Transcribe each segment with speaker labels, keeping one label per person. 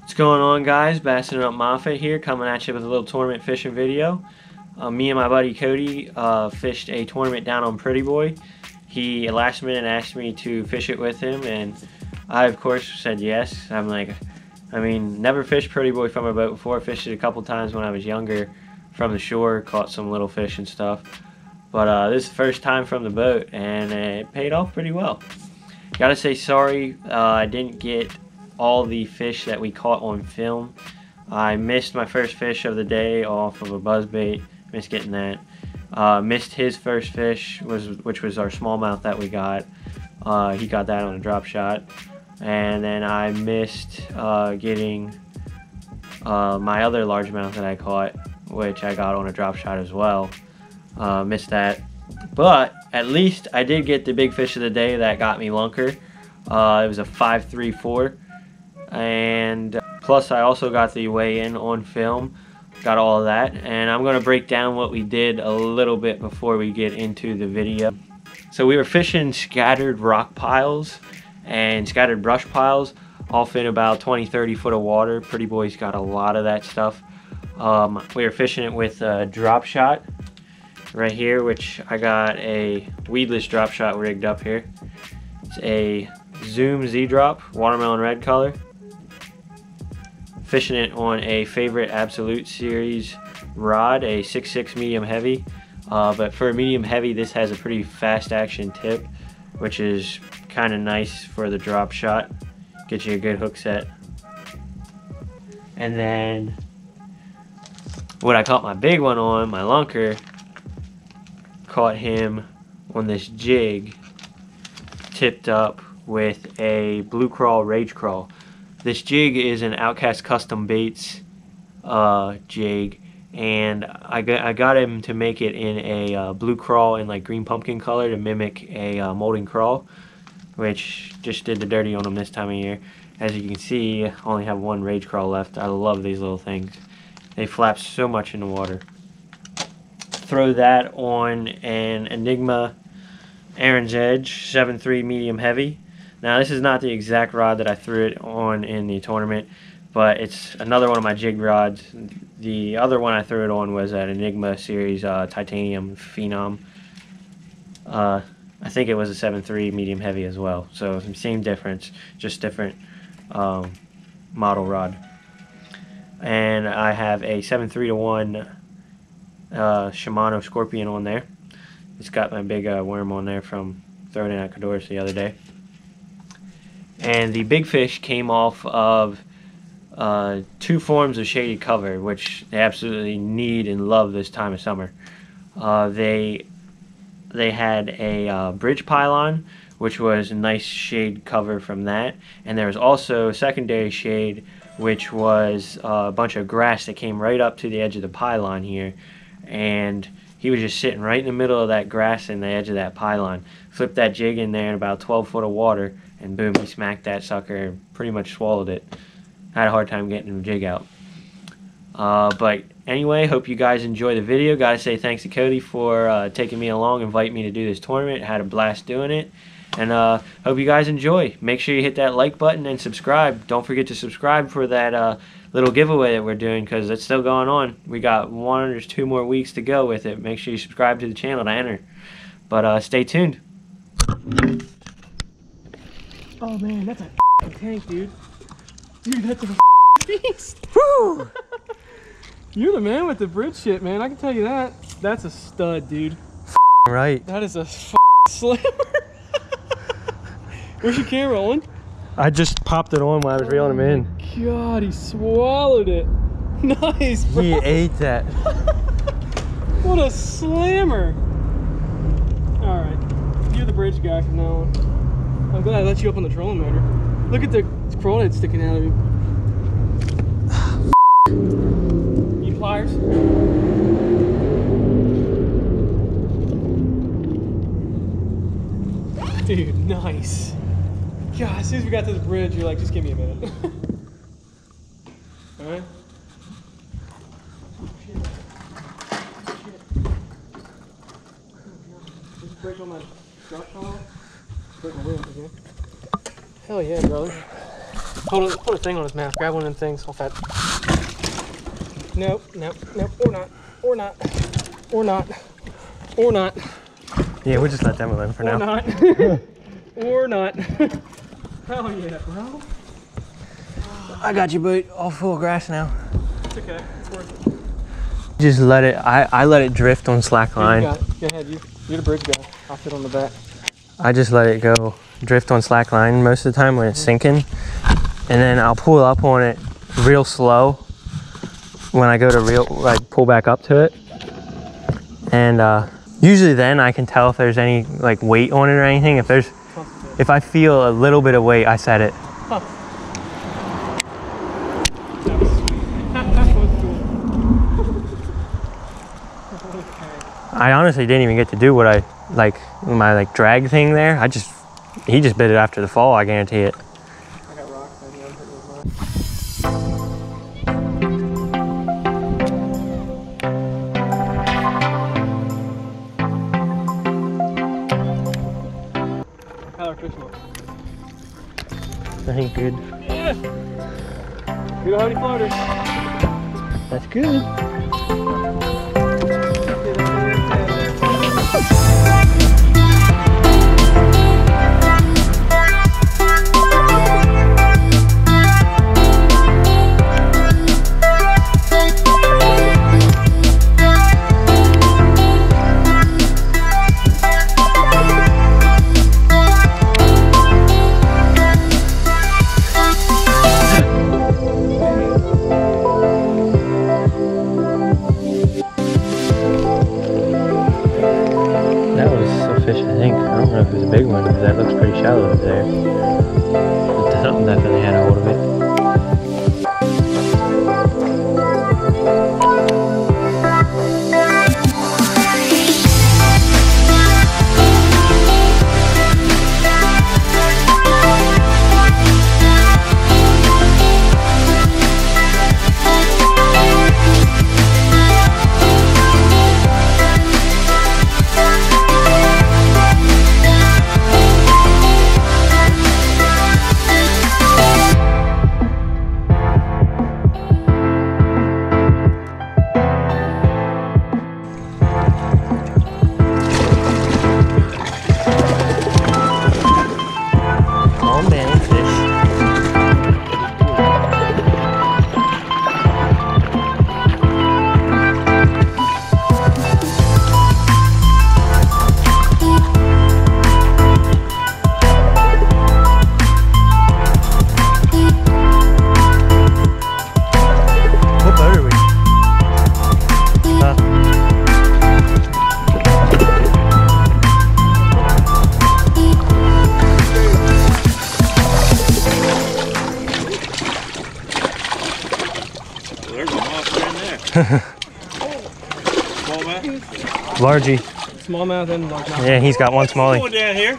Speaker 1: What's going on guys? Bassin Up Moffitt here coming at you with a little tournament fishing video. Uh, me and my buddy Cody uh, fished a tournament down on Prettyboy. He last minute asked me to fish it with him and I of course said yes. I'm like, I mean, never fished Prettyboy from a boat before. Fished it a couple times when I was younger from the shore, caught some little fish and stuff. But uh, this is the first time from the boat and it paid off pretty well. Gotta say sorry, uh, I didn't get all the fish that we caught on film. I missed my first fish of the day off of a buzzbait, missed getting that. Uh, missed his first fish, was which was our smallmouth that we got. Uh, he got that on a drop shot. And then I missed uh, getting uh, my other largemouth that I caught, which I got on a drop shot as well. Uh, missed that. But at least I did get the big fish of the day that got me lunker. Uh, it was a 534 and plus I also got the weigh-in on film got all of that and I'm gonna break down what we did a little bit before we get into the video so we were fishing scattered rock piles and scattered brush piles off in about 20 30 foot of water Prettyboy's got a lot of that stuff um, we were fishing it with a drop shot right here, which I got a weedless drop shot rigged up here. It's a Zoom Z-Drop, watermelon red color. Fishing it on a favorite Absolute Series rod, a 6.6 medium heavy. Uh, but for a medium heavy, this has a pretty fast action tip, which is kind of nice for the drop shot. Get you a good hook set. And then what I caught my big one on, my lunker, caught him on this jig tipped up with a blue crawl Rage Craw. This jig is an Outkast Custom Baits uh, jig and I got, I got him to make it in a uh, blue crawl and like green pumpkin color to mimic a uh, molding crawl which just did the dirty on him this time of year. As you can see, I only have one Rage Craw left. I love these little things. They flap so much in the water throw that on an Enigma Aaron's Edge 7.3 medium heavy. Now this is not the exact rod that I threw it on in the tournament, but it's another one of my jig rods. The other one I threw it on was an Enigma series uh, titanium phenom. Uh, I think it was a 7.3 medium heavy as well. So same difference, just different um, model rod. And I have a 7.3 to 1 uh, Shimano Scorpion on there. It's got my big uh, worm on there from throwing it at Codorus the other day. And the big fish came off of uh, two forms of shady cover, which they absolutely need and love this time of summer. Uh, they they had a uh, bridge pylon, which was a nice shade cover from that, and there was also a secondary shade, which was uh, a bunch of grass that came right up to the edge of the pylon here, and he was just sitting right in the middle of that grass in the edge of that pylon. Flipped that jig in there in about 12 foot of water, and boom, he smacked that sucker pretty much swallowed it. Had a hard time getting the jig out. Uh, but anyway, hope you guys enjoy the video. Gotta say thanks to Cody for uh, taking me along, inviting me to do this tournament. Had a blast doing it. And uh, hope you guys enjoy. Make sure you hit that like button and subscribe. Don't forget to subscribe for that uh, little giveaway that we're doing because it's still going on. We got one or two more weeks to go with it. Make sure you subscribe to the channel to enter. But uh, stay tuned.
Speaker 2: Oh man, that's a tank, dude. Dude, that's a beast.
Speaker 1: Woo!
Speaker 2: You're the man with the bridge shit, man. I can tell you that. That's a stud, dude.
Speaker 1: Right.
Speaker 2: That is a slammer. Where's your camera, Owen?
Speaker 1: I just popped it on while I was reeling him in.
Speaker 2: Oh, God, he swallowed it. Nice, bro.
Speaker 1: He ate that.
Speaker 2: what a slammer. All right, you're the bridge guy from now on. I'm glad I let you up on the trolling motor. Look at the crawdad sticking out of you. You pliers? Dude, nice. God, as soon as we got to the bridge, you're like, just give me a minute. All right. Just break on my drop collar. Break my wheels again. Hell yeah, brother. Hold a, put a thing on his mouth. Grab one of them things. Off that. Nope, nope, nope. Or not. Or not. Or not. Or not.
Speaker 1: Yeah, we'll just let them alone for now.
Speaker 2: Or
Speaker 1: now.
Speaker 2: not. or not. Hell yeah, bro.
Speaker 1: I got your boot all full of grass now.
Speaker 2: It's okay. It's worth it.
Speaker 1: Just let it. I, I let it drift on slack line.
Speaker 2: Go ahead. You, you're the bridge guy. I'll sit on the back.
Speaker 1: I just let it go drift on slack line most of the time when it's sinking, and then I'll pull up on it real slow when I go to real like pull back up to it, and uh, usually then I can tell if there's any like weight on it or anything. If there's if I feel a little bit of weight, I set it.
Speaker 2: That was, that was cool. okay.
Speaker 1: I honestly didn't even get to do what I like my like drag thing there. I just he just bit it after the fall. I guarantee it.
Speaker 2: I got rocks. I didn't hit with mine. How are fish look?
Speaker 1: I think good.
Speaker 2: Yeah. We don't have any floaters.
Speaker 1: That's good. Largy.
Speaker 2: Smallmouth and largemouth.
Speaker 1: Yeah, he's got one smallie.
Speaker 3: Going down here.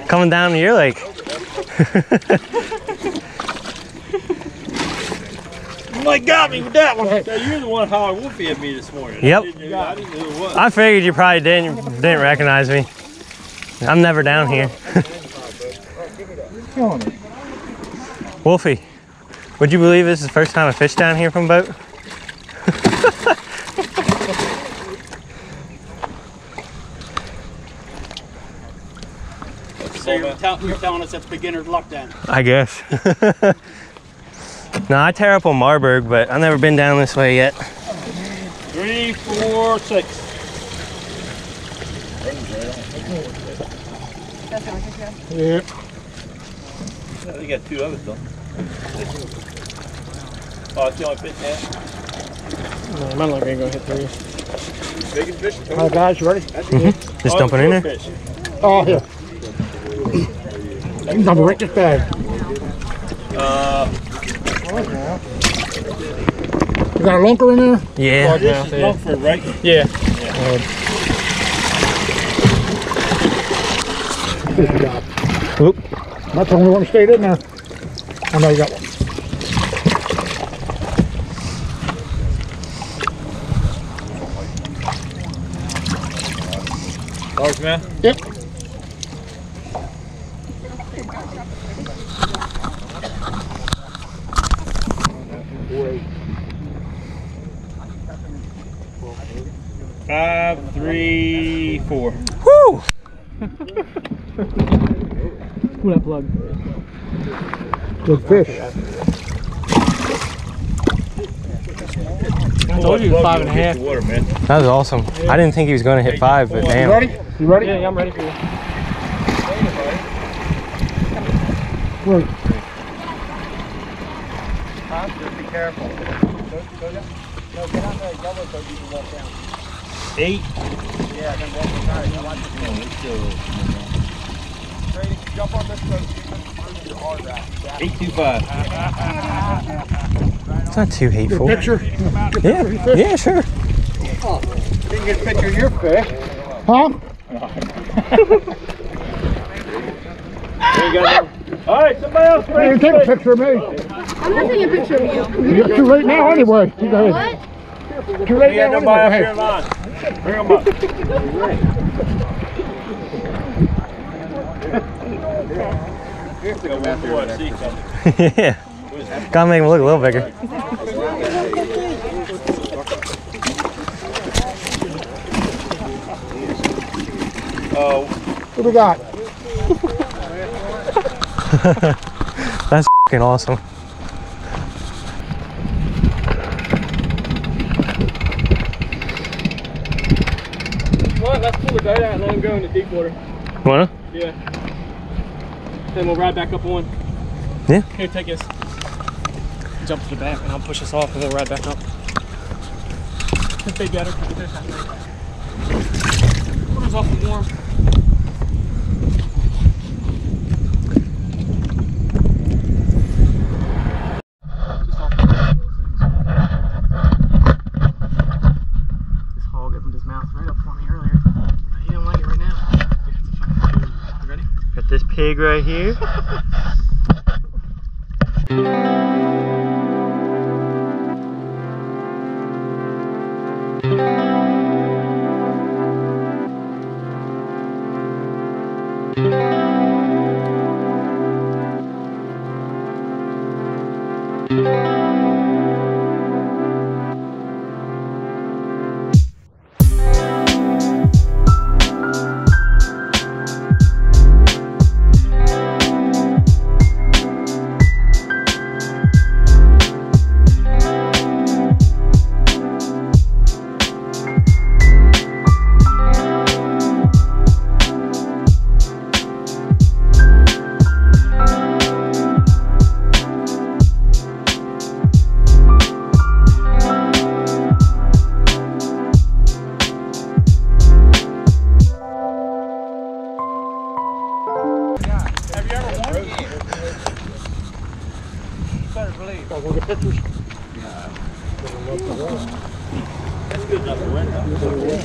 Speaker 1: Coming down to your lake.
Speaker 3: My got me with that one. Now, you're the one holler wolfie at me this morning.
Speaker 1: Yep.
Speaker 3: I didn't, I didn't know it was.
Speaker 1: I figured you probably didn't didn't recognize me. I'm never down here. Wolfie, would you believe this is the first time I fished down here from a boat?
Speaker 4: So you're, tell, you're telling us that's beginner's luck then?
Speaker 1: I guess. no, I tear up on Marburg, but I've never been down this way yet.
Speaker 3: Three, four, six.
Speaker 2: Yeah.
Speaker 3: Yeah, they got two others though. Oh, it's the only fish now.
Speaker 2: No, I'm not gonna hit three.
Speaker 3: Big fish.
Speaker 5: All right, guys, you ready? Mm -hmm.
Speaker 1: Just dumping in there.
Speaker 3: Fish.
Speaker 5: Oh, here. You can dump it right this bag.
Speaker 3: Uh,
Speaker 5: You got a lunker in there?
Speaker 1: Yeah.
Speaker 3: this is Longford, right?
Speaker 2: Yeah.
Speaker 5: Good job.
Speaker 1: Oop.
Speaker 5: That's the only one that stayed in there. Oh, no, you got one.
Speaker 3: Large man.
Speaker 5: Yep.
Speaker 3: Five, three, four.
Speaker 1: Woo!
Speaker 2: What that plug?
Speaker 5: Good fish.
Speaker 2: I told you five and a half.
Speaker 3: Water, man.
Speaker 1: That was awesome. I didn't think he was going to hit five, but damn.
Speaker 5: You ready? You ready?
Speaker 2: Yeah, yeah, I'm ready for you.
Speaker 5: Wait.
Speaker 3: Eight. Eight two five.
Speaker 1: It's not too hateful.
Speaker 5: Picture.
Speaker 1: Yeah, yeah, sure.
Speaker 5: Didn't get a picture of your fish. Huh?
Speaker 3: There you go. All right, somebody else.
Speaker 5: Hey, you take a picture of me.
Speaker 6: I'm not taking a picture of you.
Speaker 5: You're too late now anyway. You.
Speaker 6: What?
Speaker 5: Too late now
Speaker 3: nobody up here
Speaker 5: anyway.
Speaker 3: In line. Bring them up. Go one more, see something.
Speaker 1: yeah. Gotta make him look a little bigger.
Speaker 3: Oh,
Speaker 5: What do we got?
Speaker 1: That's awesome.
Speaker 2: If you want, let's pull the boat out and let him go into deep water.
Speaker 1: Wanna?
Speaker 2: Yeah. Then we'll ride back up one.
Speaker 1: Yeah.
Speaker 2: Here, take this. Jump to the back and I'll push us off and we'll ride back up. If they better, keep the fish out there. Water's awful warm. big right here.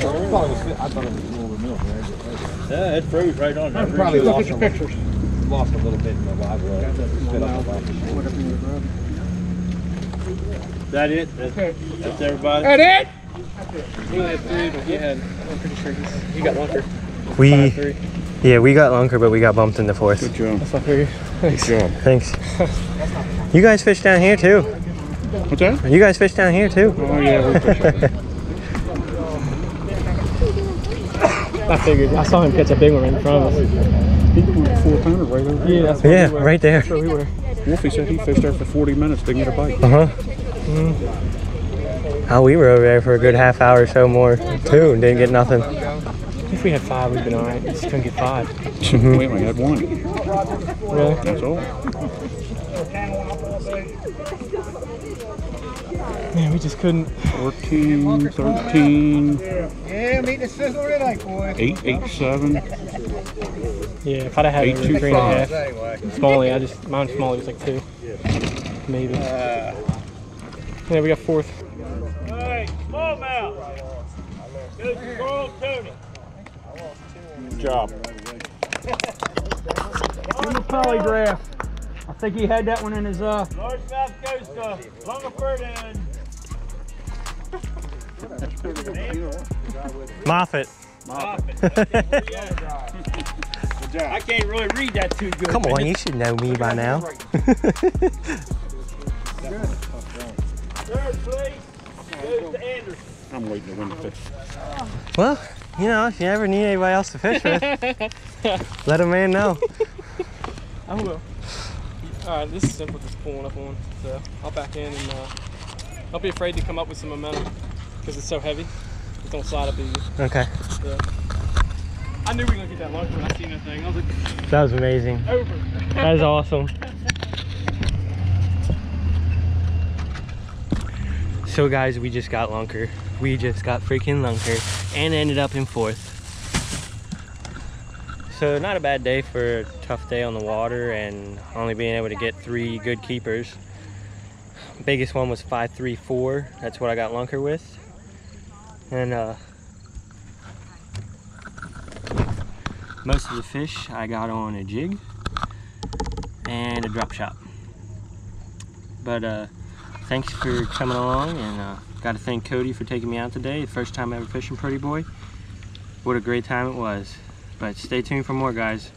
Speaker 1: Got this pig right here.
Speaker 3: yeah, it froze right on there.
Speaker 5: Probably look at your pictures.
Speaker 7: lost a little bit in the live well. Spit up a lot.
Speaker 3: That it? That- That's everybody?
Speaker 5: That it?
Speaker 2: He had three, but he had, I'm pretty sure he's, he got lunker.
Speaker 1: We,
Speaker 2: Five, three.
Speaker 1: yeah, we got lunker, but we got bumped in the fourth.
Speaker 7: job.
Speaker 2: That's what I figured. Thanks.
Speaker 1: Thanks. You guys fish down here too.
Speaker 7: What's that?
Speaker 1: You guys fish down here too.
Speaker 7: Oh yeah, we fish it.
Speaker 2: I figured. I saw him catch a big one right in front of us.
Speaker 7: Full timer right over
Speaker 2: Yeah, that's where
Speaker 1: Yeah,
Speaker 2: we were.
Speaker 1: right there.
Speaker 2: That's where we were.
Speaker 7: Wolfie said he fished there for 40 minutes, didn't get a bite.
Speaker 1: Uh huh. Oh, we were over there for a good half hour or so more too, and didn't get nothing.
Speaker 2: If we had five, we'd been alright. Just couldn't get five.
Speaker 7: We only had one.
Speaker 2: Really?
Speaker 7: That's all.
Speaker 2: Man, we just couldn't.
Speaker 7: 14, 13,
Speaker 5: Yeah, meet the sizzle tonight, boy.
Speaker 7: 8, 8, 7.
Speaker 2: Yeah, if I'd have had
Speaker 7: Eight,
Speaker 2: it
Speaker 7: two,
Speaker 2: and a half. Smalley, I just mine Smalley was like two, maybe. yeah, we got fourth.
Speaker 3: Hey, smallmouth. Good strong Tony.
Speaker 7: Good job.
Speaker 5: Polygraph. I think he had that one in his, uh,
Speaker 3: Largemouth goes to Lungerford and
Speaker 1: Moffitt.
Speaker 3: I can't really read that too good.
Speaker 1: Come on, you should know me by now.
Speaker 3: Third place.
Speaker 7: I'm waiting to win the fish.
Speaker 1: Well, you know, if you ever need anybody else to fish with, let a man know.
Speaker 2: I will. Alright, this is simple, just pulling up on. So I'll back in and uh, don't be afraid to come up with some momentum because it's so heavy. It don't slide up easy.
Speaker 1: Okay,
Speaker 2: So. I knew we were gonna get that lunch when I seen that thing. I was like,
Speaker 1: that was amazing.
Speaker 2: over.
Speaker 1: That is awesome. So guys, we just got lunker. We just got freaking lunker and ended up in fourth. So not a bad day for a tough day on the water and only being able to get three good keepers. Biggest one was 534. That's what I got lunker with. And uh most of the fish I got on a jig and a drop shot. But uh, thanks for coming along, and uh, got to thank Cody for taking me out today. First time ever fishing Prettyboy. What a great time it was. But stay tuned for more, guys.